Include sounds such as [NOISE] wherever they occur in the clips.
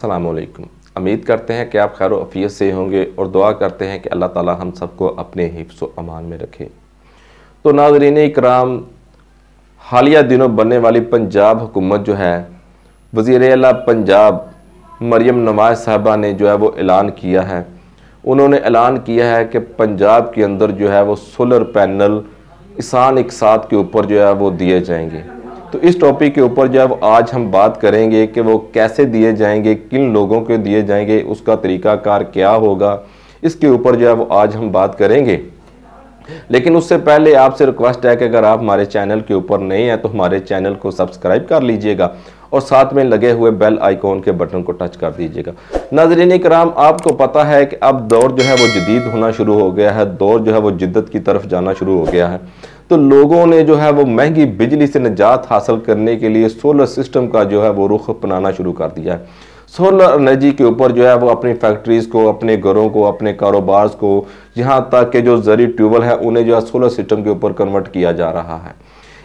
असलकुम उम्मीद करते हैं कि आप खैर अफियत से होंगे और दुआ करते हैं कि अल्लाह ताला हम सबको अपने हिफ्स अमान में रखे। तो नाजरीन कराम हालिया दिनों बनने वाली पंजाब हुकूमत जो है वज़ी अला पंजाब मरियम नवाज़ साहबा ने जो है वो ऐलान किया है। उन्होंने ऐलान किया है कि पंजाब के अंदर जो है वो सोलर पैनल इसान इकसाद के ऊपर जो है वो दिए जाएँगे। तो इस टॉपिक के ऊपर जब आज हम बात करेंगे कि वो कैसे दिए जाएँगे, किन लोगों को दिए जाएँगे, उसका तरीकाकार क्या होगा, इसके ऊपर जो वो आज हम बात करेंगे। लेकिन उससे पहले आपसे रिक्वेस्ट है कि अगर आप हमारे चैनल के ऊपर नए हैं तो हमारे चैनल को सब्सक्राइब कर लीजिएगा और साथ में लगे हुए बेल आइकॉन के बटन को टच कर दीजिएगा। नाजरीन कराम आपको पता है कि अब दौर जो है वो जदीद होना शुरू हो गया है, दौर जो है वो जिद्दत की तरफ़ जाना शुरू हो गया है। तो लोगों ने जो है वो महँगी बिजली से निजात हासिल करने के लिए सोलर सिस्टम का जो है वो रुख अपनाना शुरू कर दिया है। सोलर एनर्जी के ऊपर जो है वो अपनी फैक्ट्रीज़ को, अपने घरों को, अपने कारोबार को, यहाँ तक के जो जरी ट्यूबल है, उन्हें जो है सोलर सिस्टम के ऊपर कन्वर्ट किया जा रहा है।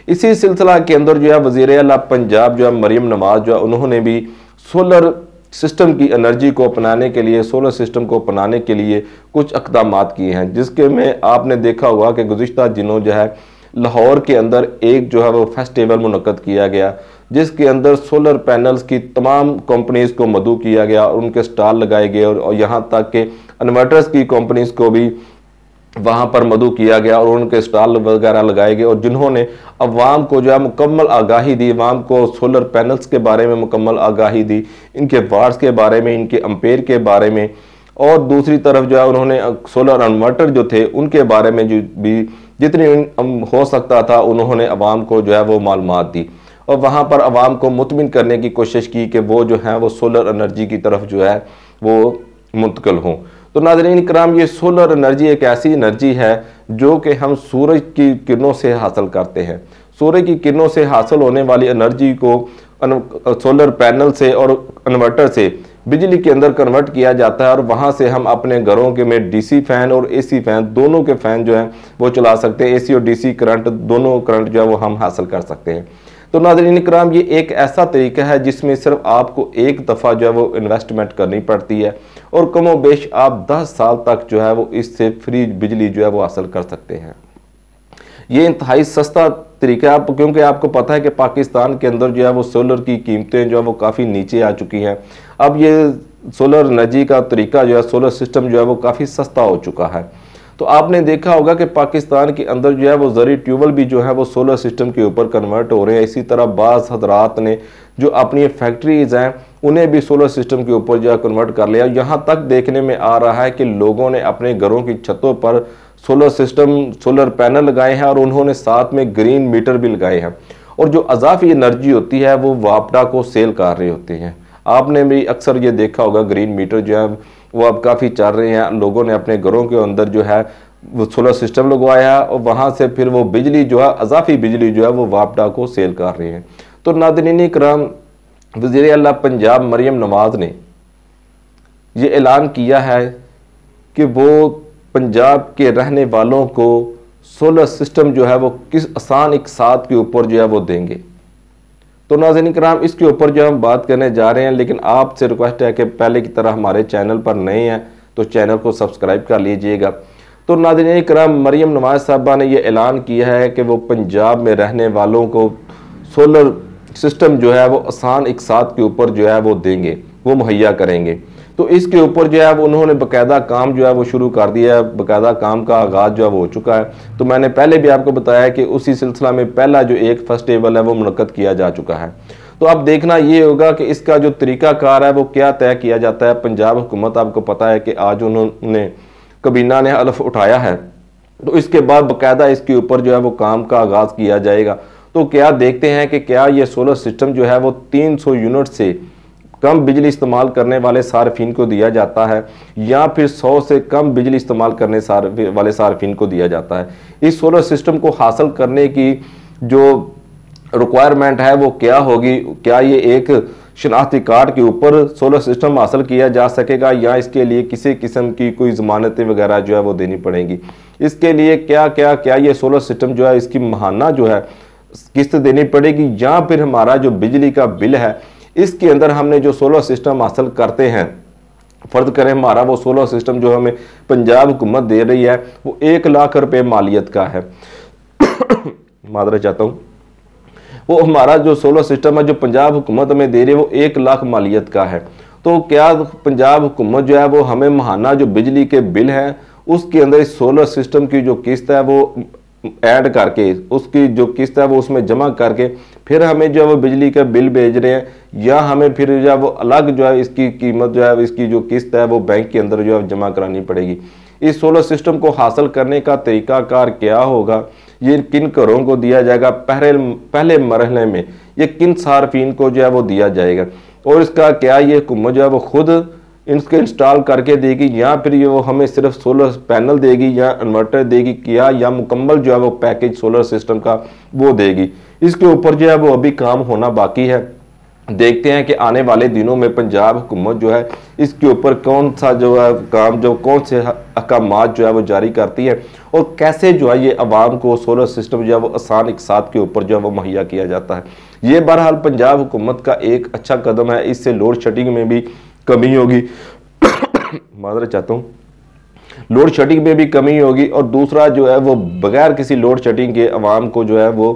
इसी सिलसिला के अंदर जो है वज़ीर अला पंजाब जो है मरीम नवाज़ जो है, उन्होंने भी सोलर सिस्टम की एनर्जी को अपनाने के लिए, सोलर सिस्टम को अपनाने के लिए कुछ इकदाम किए हैं, जिसके में आपने देखा हुआ कि गुज्त दिनों जो है लाहौर के अंदर एक जो है वो फेस्टिवल मुनद किया गया, जिसके अंदर सोलर पैनल्स की तमाम कंपनीज़ को मदू किया गया और उनके स्टॉल लगाए गए और यहाँ तक के इन्वर्टर्स की कंपनीज़ को भी वहाँ पर मधु किया गया और उनके स्टॉल वगैरह लगाए गए और जिन्होंने अवाम को जो है मुकम्मल आगाही दी अवाम को सोलर पैनल्स के बारे में मुकम्मल आगाही दी, इनके वार्ड्स के बारे में, इनके अम्पेयर के बारे में और दूसरी तरफ़ जो है उन्होंने सोलर इन्वर्टर जो थे उनके बारे में जो भी जितनी हो सकता था, उन्होंने अवाम को जो है वो मालूम दी। और वहाँ पर अवाम को मुतमिन करने की कोशिश की कि वो जो है वो सोलर एनर्जी की तरफ़ जो है वो मुंतकल हों। तो नाजरीन कराम ये सोलर एनर्जी एक ऐसी एनर्जी है जो कि हम सूरज की किरणों से हासिल करते हैं। सूर्य की किरणों से हासिल होने वाली एनर्जी को सोलर पैनल से और इन्वर्टर से बिजली के अंदर कन्वर्ट किया जाता है और वहाँ से हम अपने घरों के में डीसी फ़ैन और एसी फ़ैन दोनों के फ़ैन जो हैं, वो चला सकते हैं। एसी और डीसी करंट दोनों करंट जो है, वो हम हासिल कर सकते हैं। तो नाजरीन कराम ये एक ऐसा तरीका है जिसमें सिर्फ़ आपको एक दफ़ा जो है, वो इन्वेस्टमेंट करनी पड़ती है और कमो बेश आप 10 साल तक जो है, वो इससे फ्री बिजली जो है, वो हासिल कर सकते हैं। ये इंतहाई सस्ता तरीका आप, क्योंकि आपको पता है कि पाकिस्तान के अंदर जो है वो सोलर की कीमतें जो है वो काफ़ी नीचे आ चुकी हैं। अब ये सोलर एनर्जी का तरीका जो है, सोलर सिस्टम जो है वो काफ़ी सस्ता हो चुका है। तो आपने देखा होगा कि पाकिस्तान के अंदर जो है वो जरी ट्यूबल भी जो है वो सोलर सिस्टम के ऊपर कन्वर्ट हो रहे हैं। इसी तरह बाज़ हजरात ने जो अपनी फैक्ट्रीज हैं, उन्हें भी सोलर सिस्टम के ऊपर जो है कन्वर्ट कर लिया। यहाँ तक देखने में आ रहा है कि लोगों ने अपने घरों की छतों पर सोलर सिस्टम, सोलर पैनल लगाए हैं और उन्होंने साथ में ग्रीन मीटर भी लगाए हैं। और जो अजाफी एनर्जी होती है, वो वापडा को सेल कर रहे होते हैं। आपने भी अक्सर ये देखा होगा, ग्रीन मीटर जो है, वो अब काफ़ी चल रहे हैं। लोगों ने अपने घरों के अंदर जो है, वो सोलर सिस्टम लगवाया और वहाँ से फिर वो बिजली जो है, अजाफी बिजली जो है, वो वापडा को सेल कर रहे हैं। तो नादनी कराम वज़ी अल्लाह पंजाब मरियम नवाज़ ने ये ऐलान किया है कि वो पंजाब के रहने वालों को सोलर सिस्टम जो है वो किस आसान एक साथ के ऊपर जो है वो देंगे। तो नाजन कराम इसके ऊपर जो हम बात करने जा रहे हैं, लेकिन आपसे रिक्वेस्ट है कि पहले की तरह हमारे चैनल पर नए हैं तो चैनल को सब्सक्राइब कर लीजिएगा। तो नाजन कराम मरियम नवाज़ साहबा ने यह ऐलान किया है कि वो पंजाब में रहने वालों को सोलर सिस्टम जो है वो आसान एक साथ के ऊपर जो है वो देंगे, वो मुहैया करेंगे। तो इसके ऊपर जो है वो उन्होंने बकायदा काम जो है वो शुरू कर दिया है। बकायदा काम का आगाज़ जो है वो हो चुका है। तो मैंने पहले भी आपको बताया कि उसी सिलसिला में पहला जो एक फेस्टिवल है वो मनक़द किया जा चुका है। तो अब देखना ये होगा कि इसका जो तरीकाकार है वो क्या तय किया जाता है। पंजाब हुकूमत, आपको पता है कि आज उन्होंने कबीना ने हलफ उठाया है। तो इसके बाद बाकायदा इसके ऊपर जो है वो काम का आगाज़ किया जाएगा। तो क्या देखते हैं कि क्या ये सोलर सिस्टम जो है वो 300 यूनिट से कम बिजली इस्तेमाल करने वाले सार्फिन को दिया जाता है, या फिर 100 से कम बिजली इस्तेमाल करने सार, वाले सार्फिन को दिया जाता है। इस सोलर सिस्टम को हासिल करने की जो रिक्वायरमेंट है, वो क्या होगी? क्या ये एक शनाख्ती कार्ड के ऊपर सोलर सिस्टम हासिल किया जा सकेगा, या इसके लिए किसी किस्म की कोई ज़मानतें वगैरह जो है वो देनी पड़ेंगी? इसके लिए क्या क्या क्या ये सोलर सिस्टम जो है, इसकी महाना जो है, किस्त देनी पड़ेगी? या फिर हमारा जो बिजली का बिल है इसके अंदर हमने जो सोलर सिस्टम हासिल करते हैं, फ़र्ज़ करें हमारा वो सोलर सिस्टम जो हमें पंजाब हुकूमत दे रही है, वो एक लाख रुपए मालियत का है। [COUGHS] मादरा चाहता हूँ। वो हमारा जो सोलर सिस्टम है, जो पंजाब हुकूमत हमें दे रही है, वो एक लाख मालियत का है। तो क्या पंजाब हुकूमत जो है, वो हमें महाना जो बिजली के बिल हैं, उसके अंदर इस सोलर सिस्टम की जो किस्त है, वो ऐड करके, उसकी जो किस्त है, वो उसमें जमा करके फिर हमें जो है वो बिजली का बिल भेज रहे हैं, या हमें फिर जो है वो अलग जो है इसकी कीमत जो है, इसकी जो किस्त है वो बैंक के अंदर जो है जमा करानी पड़ेगी। इस सोलर सिस्टम को हासिल करने का तरीकाकार क्या होगा? ये किन घरों को दिया जाएगा? पहले पहले मरहले में ये किन सार्फिन को जो है वो दिया जाएगा? और इसका क्या ये हुकूमत जो है वो खुद इसके इंस्टॉल करके देगी, या फिर ये वो हमें सिर्फ़ सोलर पैनल देगी, या इन्वर्टर देगी क्या या मुकम्मल जो है वो पैकेज सोलर सिस्टम का वो देगी। इसके ऊपर जो है वो अभी काम होना बाकी है। देखते हैं कि आने वाले दिनों में पंजाब हुकूमत जो है, इसके ऊपर कौन सा जो है काम, जो कौन से अहकाम जो है वो जारी करती है, और कैसे जो है ये आवाम को सोलर सिस्टम जो है वो आसान एक साथ के ऊपर जो है वो मुहैया किया जाता है। ये बहरहाल पंजाब हुकूमत का एक अच्छा कदम है, इससे लोड शेडिंग में भी कमी होगी। माजरा चाहता हूँ। लोड शेडिंग में भी कमी होगी और दूसरा जो है वो बगैर किसी लोड शेडिंग के अवाम को जो है वो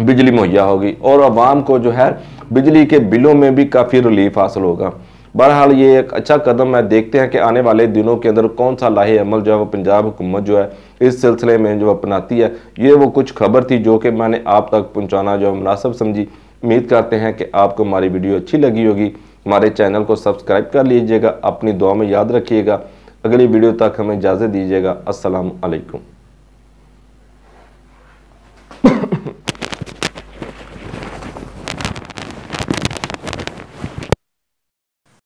बिजली मुहैया होगी और अवाम को जो है बिजली के बिलों में भी काफ़ी रिलीफ हासिल होगा। बहरहाल ये एक अच्छा कदम है। देखते हैं कि आने वाले दिनों के अंदर कौन सा लाहे अमल जो है वो पंजाब हुकूमत जो है इस सिलसिले में जो अपनाती है। ये वो कुछ खबर थी जो कि मैंने आप तक पहुँचाना जो मुनासब समझी। उम्मीद करते हैं कि आपको हमारी वीडियो अच्छी लगी होगी। हमारे चैनल को सब्सक्राइब कर लीजिएगा, अपनी दुआ में याद रखिएगा। अगली वीडियो तक हमें इजाज़त दीजिएगा। असलकम